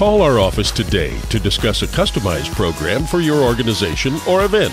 Call our office today to discuss a customized program for your organization or event.